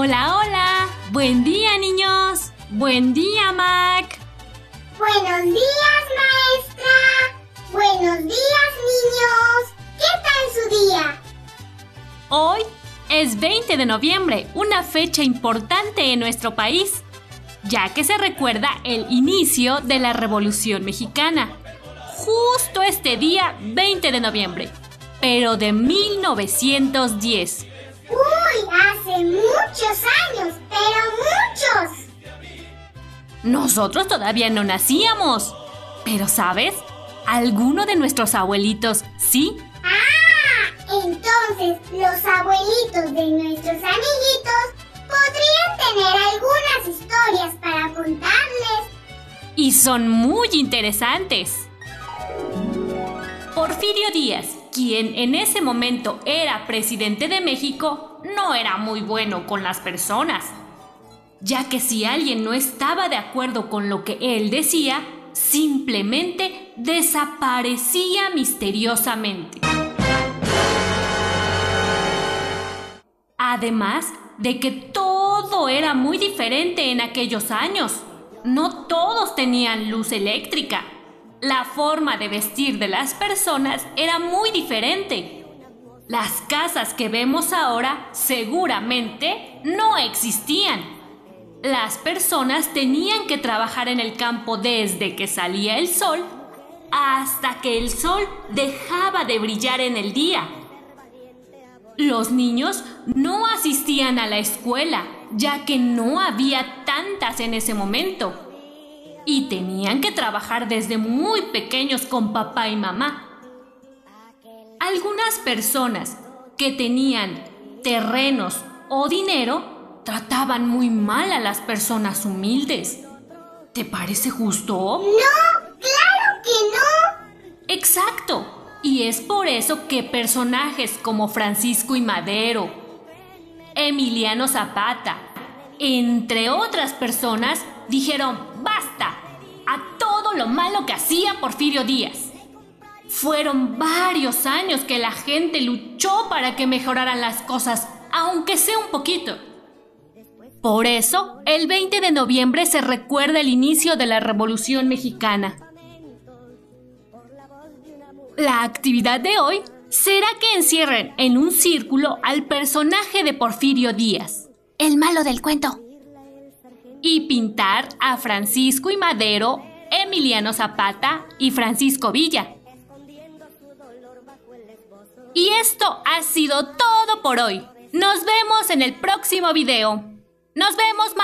Hola, hola. Buen día, niños. Buen día, Mac. Buenos días, maestra. Buenos días, niños. ¿Qué tal su día? Hoy es 20 de noviembre, una fecha importante en nuestro país, ya que se recuerda el inicio de la Revolución Mexicana. Justo este día, 20 de noviembre, pero de 1910. Hace muchos años, pero muchos. Nosotros todavía no nacíamos. Pero, ¿sabes? Alguno de nuestros abuelitos sí. Ah, entonces los abuelitos de nuestros amiguitos podrían tener algunas historias para contarles. Y son muy interesantes. Porfirio Díaz, quien en ese momento era presidente de México, no era muy bueno con las personas, ya que si alguien no estaba de acuerdo con lo que él decía, simplemente desaparecía misteriosamente. Además de que todo era muy diferente en aquellos años. No todos tenían luz eléctrica. La forma de vestir de las personas era muy diferente. Las casas que vemos ahora seguramente no existían. Las personas tenían que trabajar en el campo desde que salía el sol hasta que el sol dejaba de brillar en el día. Los niños no asistían a la escuela, ya que no había tantas en ese momento. Y tenían que trabajar desde muy pequeños con papá y mamá. Algunas personas que tenían terrenos o dinero trataban muy mal a las personas humildes. ¿Te parece justo? No, claro que no. Exacto. Y es por eso que personajes como Francisco y Madero, Emiliano Zapata, entre otras personas, dijeron basta a todo lo malo que hacía Porfirio Díaz. Fueron varios años que la gente luchó para que mejoraran las cosas, aunque sea un poquito. Por eso, el 20 de noviembre se recuerda el inicio de la Revolución Mexicana. La actividad de hoy será que encierren en un círculo al personaje de Porfirio Díaz, el malo del cuento, y pintar a Francisco y Madero, Emiliano Zapata y Francisco Villa. Y esto ha sido todo por hoy. Nos vemos en el próximo video. Nos vemos,